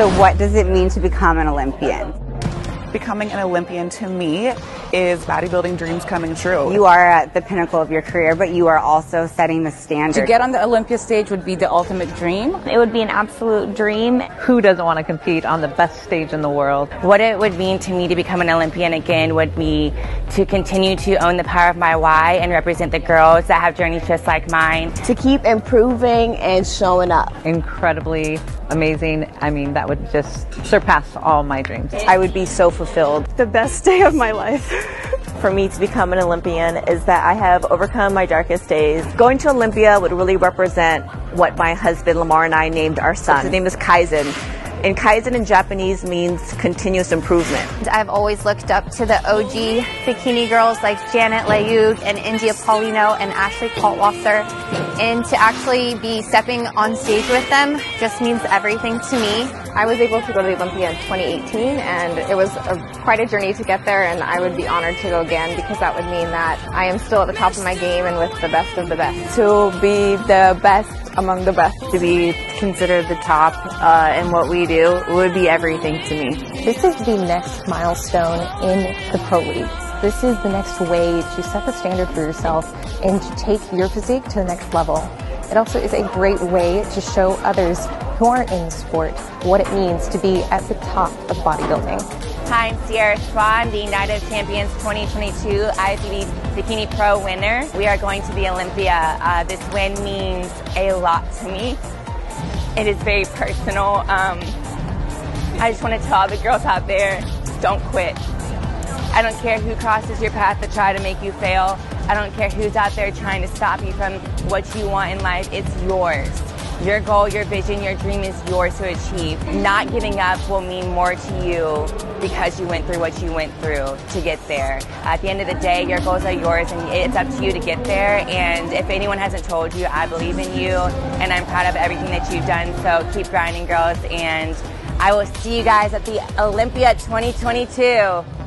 So what does it mean to become an Olympian? Becoming an Olympian to me is bodybuilding dreams coming true. You are at the pinnacle of your career, but you are also setting the standard. To get on the Olympia stage would be the ultimate dream. It would be an absolute dream. Who doesn't want to compete on the best stage in the world? What it would mean to me to become an Olympian again would be to continue to own the power of my why and represent the girls that have journeys just like mine. To keep improving and showing up. Incredibly amazing. I mean, that would just surpass all my dreams. I would be so fulfilled. The best day of my life. For me to become an Olympian is that I have overcome my darkest days. Going to Olympia would really represent what my husband Lamar and I named our son. His name is Kaizen. And Kaizen in Japanese means continuous improvement. I've always looked up to the OG bikini girls like Janet Layug and India Paulino and Ashley Kaltwasser. And to actually be stepping on stage with them just means everything to me. I was able to go to the Olympia in 2018 and it was a, quite a journey to get there and I would be honored to go again because that would mean that I am still at the top of my game and with the best of the best. To be the best among the best. To be considered the top uh, in what we do would be everything to me. This is the next milestone in the pro leagues. This is the next way to set the standard for yourself and to take your physique to the next level. It also is a great way to show others who aren't in the sport what it means to be at the top of bodybuilding. I'm Sierra Swann, the of Champions 2022 IFBB Bikini Pro winner. We are going to the Olympia. Uh, this win means a lot to me. It is very personal. Um, I just want to tell all the girls out there, don't quit. I don't care who crosses your path to try to make you fail. I don't care who's out there trying to stop you from what you want in life. It's yours. Your goal, your vision, your dream is yours to achieve. Not giving up will mean more to you because you went through what you went through to get there. At the end of the day, your goals are yours and it's up to you to get there. And if anyone hasn't told you, I believe in you and I'm proud of everything that you've done. So keep grinding, girls. And I will see you guys at the Olympia 2022.